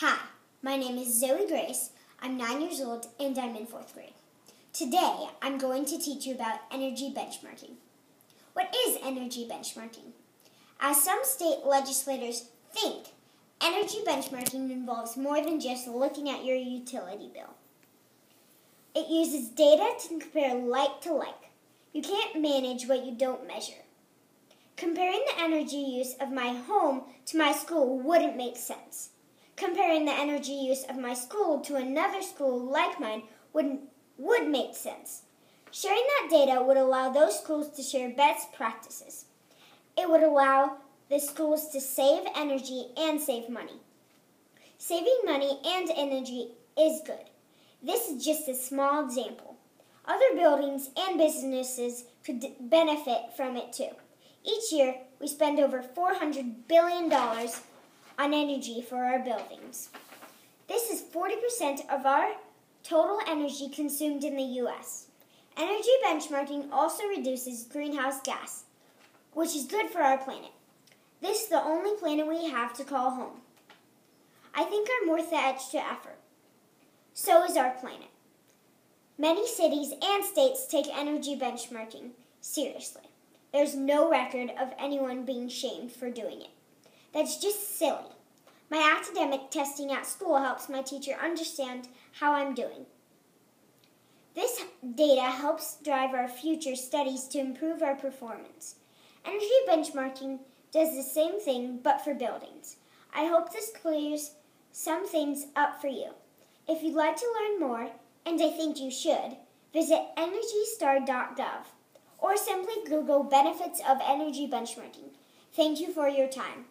Hi, my name is Zoe Grace. I'm nine years old and I'm in fourth grade. Today, I'm going to teach you about energy benchmarking. What is energy benchmarking? As some state legislators think, energy benchmarking involves more than just looking at your utility bill. It uses data to compare like to like. You can't manage what you don't measure. Comparing the energy use of my home to my school wouldn't make sense. Comparing the energy use of my school to another school like mine would, would make sense. Sharing that data would allow those schools to share best practices. It would allow the schools to save energy and save money. Saving money and energy is good. This is just a small example. Other buildings and businesses could benefit from it too. Each year, we spend over $400 billion on energy for our buildings. This is 40% of our total energy consumed in the U.S. Energy benchmarking also reduces greenhouse gas, which is good for our planet. This is the only planet we have to call home. I think I'm worth the extra effort. So is our planet. Many cities and states take energy benchmarking seriously. There's no record of anyone being shamed for doing it. That's just silly. My academic testing at school helps my teacher understand how I'm doing. This data helps drive our future studies to improve our performance. Energy benchmarking does the same thing but for buildings. I hope this clears some things up for you. If you'd like to learn more, and I think you should, visit EnergyStar.gov or simply Google benefits of energy benchmarking. Thank you for your time.